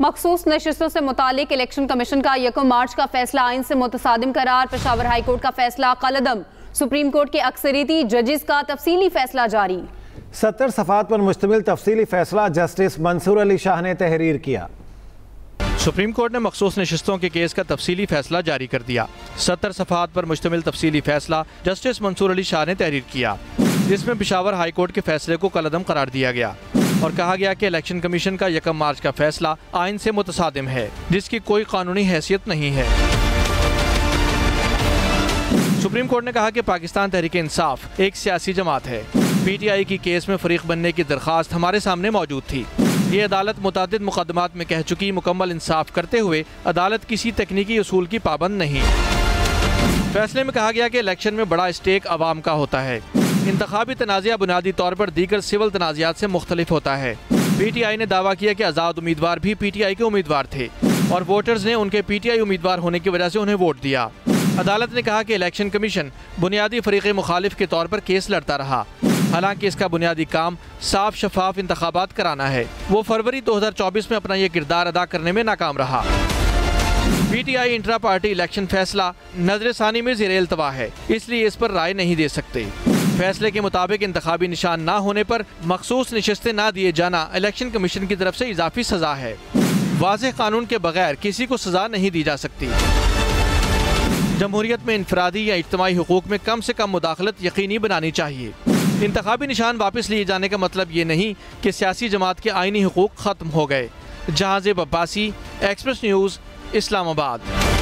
मखसूस नशस्तों से मुतालिक इलेक्शन कमीशन का यकम मार्च का फैसला आइन से मुतसादिम करार पेशावर हाई कोर्ट का फैसला कलदम। सुप्रीम कोर्ट के अक्सरीती जजिस का तफसीली फैसला जारी। सत्तर सफात पर मुश्तमिल तफसीली फैसला जस्टिस मंसूर अली शाह ने तहरीर किया। सुप्रीम कोर्ट ने मखसूस नशस्तों के केस का तफसीली फैसला जारी कर दिया। सत्तर सफात पर मुश्तमिल तफसीली फैसला जस्टिस मंसूर अली शाह ने तहरीर किया जिसमें पिशावर हाई कोर्ट के फैसले को कलदम करार दिया गया। और कहा गया कि इलेक्शन कमीशन का यकम मार्च का फैसला आइन से मुतसादिम है, जिसकी कोई कानूनी हैसियत नहीं है। सुप्रीम कोर्ट ने कहा कि पाकिस्तान तहरीक इंसाफ एक सियासी जमात है। पी टी आई की केस में फरीक बनने की दरख्वास्त हमारे सामने मौजूद थी। ये अदालत मुतद मुकदमात में कह चुकी मुकम्मल इंसाफ करते हुए अदालत किसी तकनीकी असूल की पाबंद नहीं। फैसले में कहा गया कि इलेक्शन में बड़ा स्टेक आवाम का होता है। इंतबी तनाज़ा बुनियादी तौर पर दीगर सिविल तनाज़ात से मुख्तलिफ़ होता है। पी टी आई ने दावा किया कि आज़ाद उम्मीदवार भी पी टी आई के उम्मीदवार थे और वोटर्स ने उनके पी टी आई उम्मीदवार होने की वजह से उन्हें वोट दिया। अदालत ने कहा कि इलेक्शन कमीशन बुनियादी फरीक मुखालिफ के तौर पर केस लड़ता रहा। हालाँकि इसका बुनियादी काम साफ़ शफाफ इंतबात कराना है। वो फरवरी 2024 में अपना ये किरदार अदा करने में नाकाम रहा। P T I intra party election फैसला नज़र सानी में जेर है, इसलिए इस पर राय नहीं दे सकते। फैसले के मुताबिक इंतबी निशान न होने पर मखसूस नशस्तें न दिए जाना इलेक्शन कमीशन की तरफ़ से इजाफी सजा है। वाज कानून के बगैर किसी को सजा नहीं दी जा सकती। जमहूरियत में इनफरादी या इज्तमाही हकूक में कम से कम मुदाखलत यकीनी बनानी चाहिए। इंतबी निशान वापस लिए जाने का मतलब ये नहीं कि सियासी जमात के आइनी हकूक ख़त्म हो गए। जहाज़ अब्बासी एक्सप्रेस न्यूज़, इस्लामाबाद।